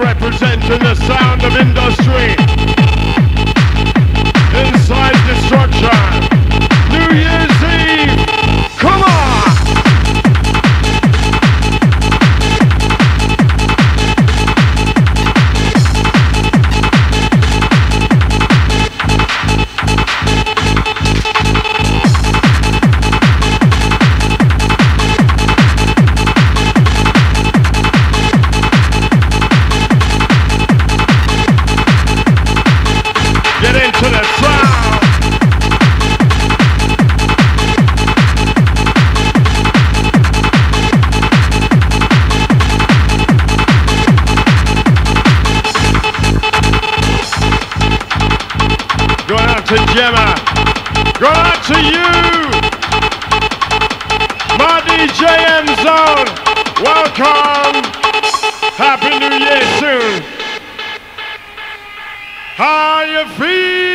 Representing the sound of industry. Inside Dizstruxshon. Into the. Going out to. Going out to you. My DJ M Zone. Welcome. Happy New Year soon. How you feeling?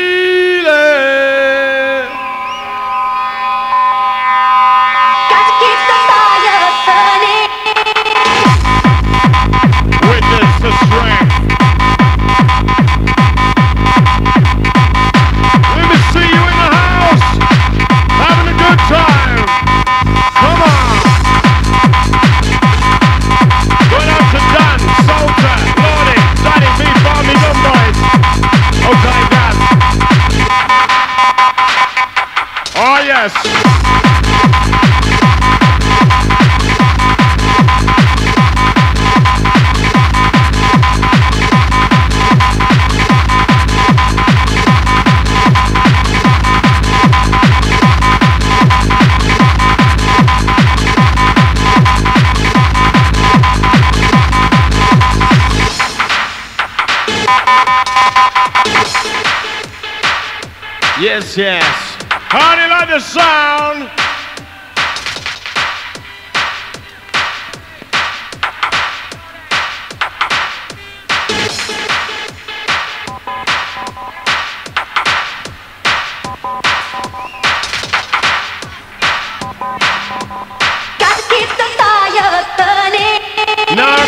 Yes. Yes, yes. The sound?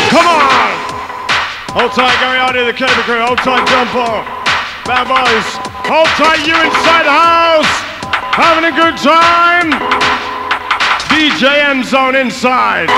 Come on! Hold tight, of the Cable Crew. Hold tight, Jumper. Bad boys. Hold tight, you inside the house. Having a good time. DJ M Zone inside.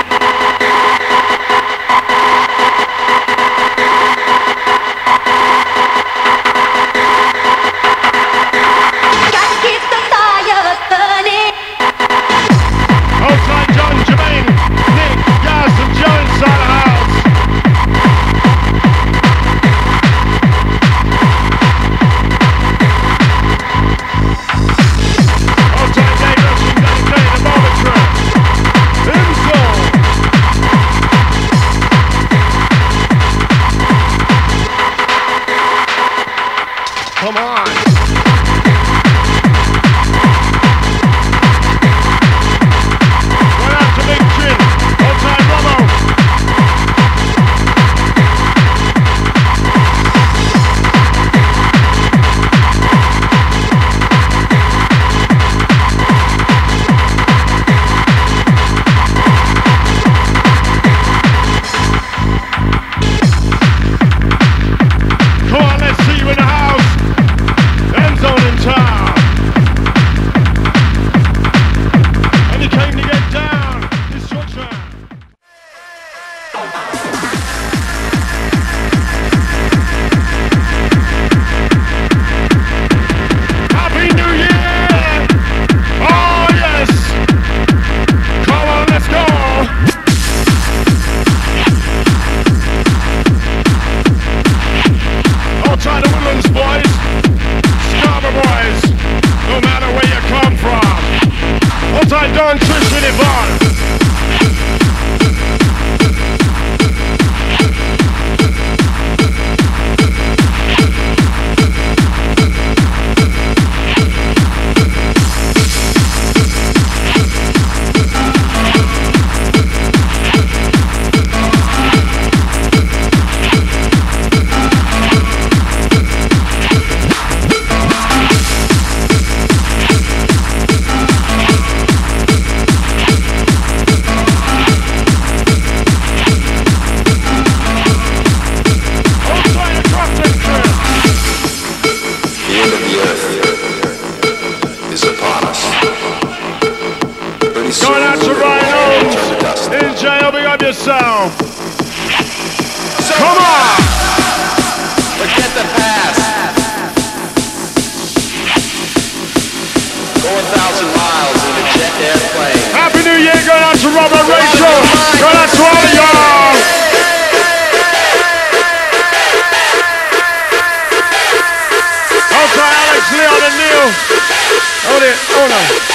Hold it. Hold on.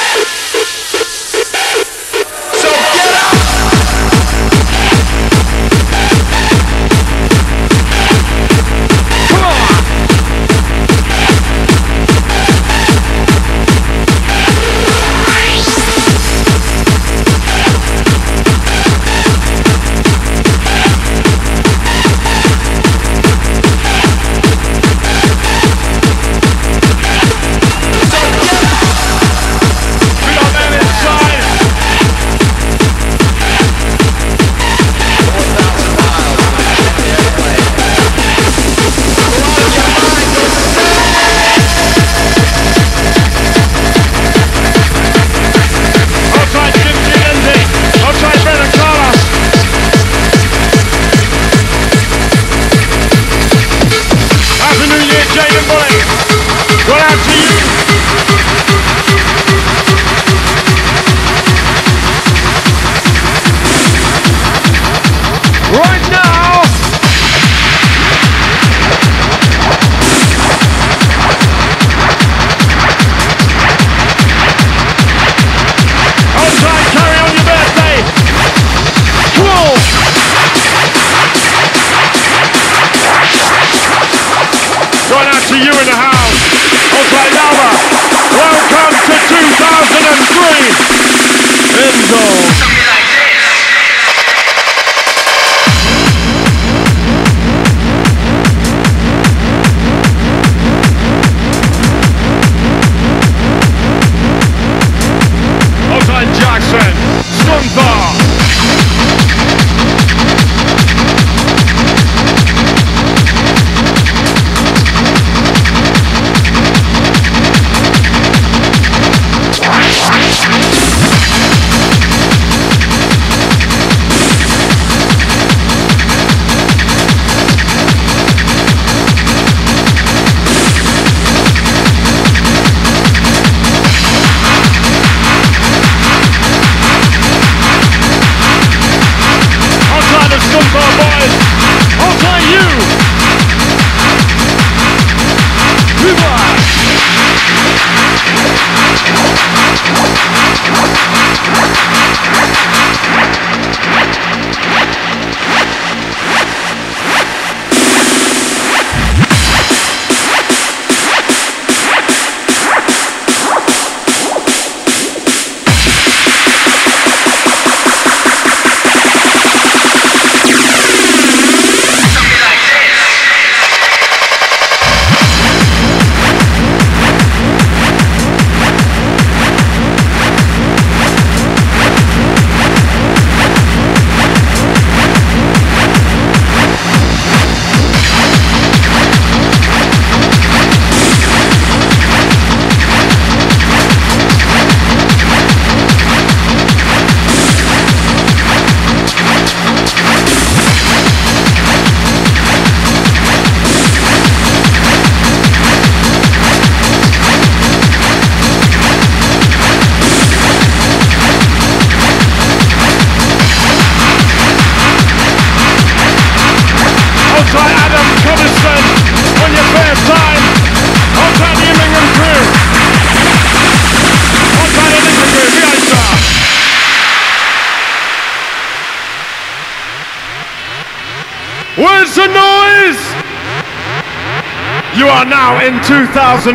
are now in 2003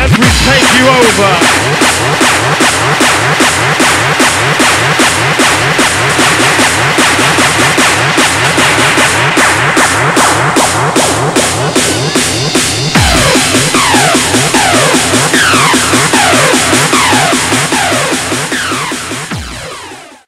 as we take you over.